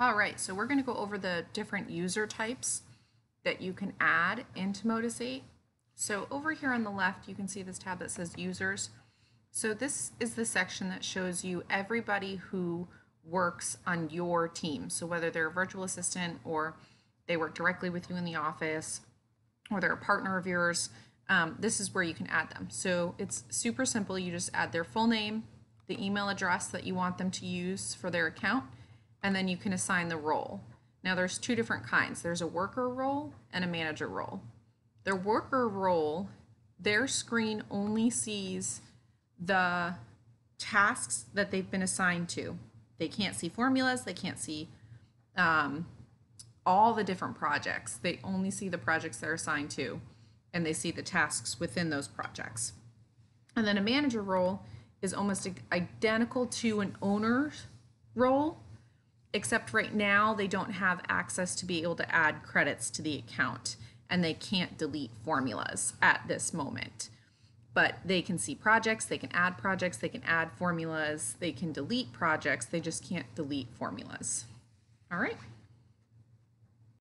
All right, so we're going to go over the different user types that you can add into Modus 8. So over here on the left, you can see this tab that says users. So this is the section that shows you everybody who works on your team. So whether they're a virtual assistant or they work directly with you in the office or they're a partner of yours, um, this is where you can add them. So it's super simple. You just add their full name, the email address that you want them to use for their account, and then you can assign the role. Now there's two different kinds. There's a worker role and a manager role. The worker role, their screen only sees the tasks that they've been assigned to. They can't see formulas, they can't see um, all the different projects. They only see the projects they're assigned to, and they see the tasks within those projects. And then a manager role is almost identical to an owner's role, except right now they don't have access to be able to add credits to the account and they can't delete formulas at this moment. But they can see projects, they can add projects, they can add formulas, they can delete projects, they just can't delete formulas. All right.